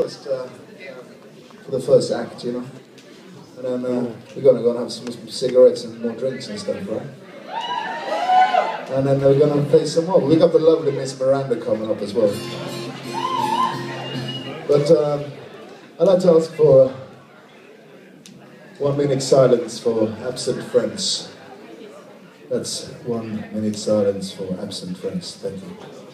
first, uh, for the first act, you know. And then uh, we're going to go and have some cigarettes and more drinks and stuff, right? And then we're going to play some more. We've got the lovely Miss Miranda coming up as well. But um, I'd like to ask for one minute silence for absent friends. That's one minute silence for absent friends. Thank you.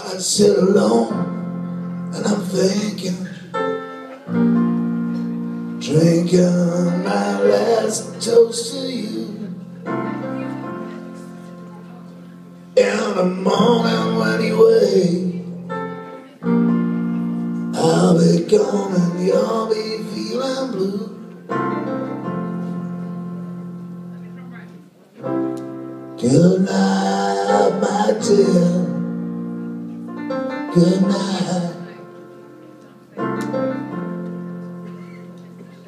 I sit alone and I'm thinking, drinking my last toast to you. In the morning when you wake, gone and you'll be feeling blue. Good night, my dear. Good night.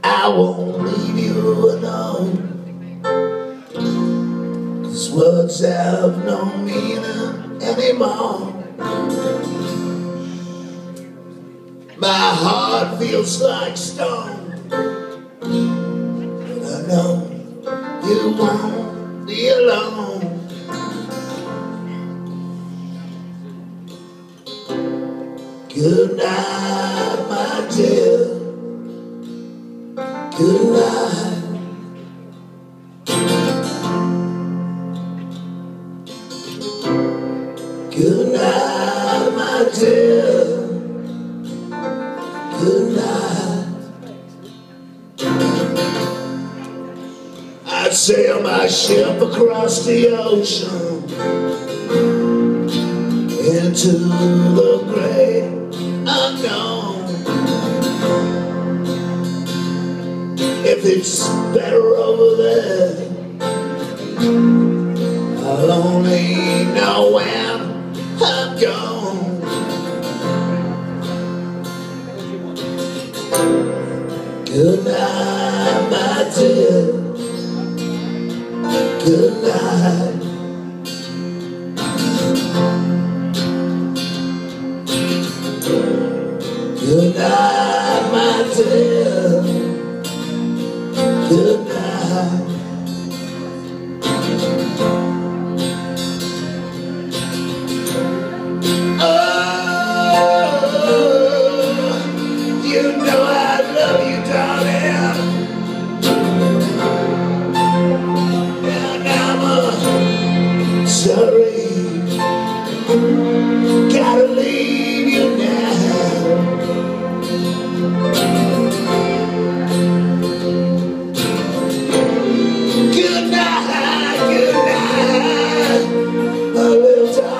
I won't leave you alone. Cause words have no meaning anymore. My heart feels like stone. But I know you won't be alone. Good night, my dear. Good night. I'd sail my ship across the ocean into the great unknown. If it's better over there, I'll only know when I'm gone. Good night, my dear. Night, little time.